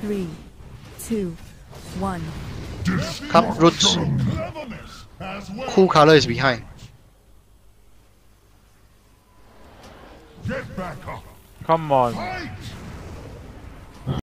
three, two, one. Come, roots. Cool color is behind. Come on.